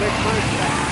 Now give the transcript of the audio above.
quick punch back.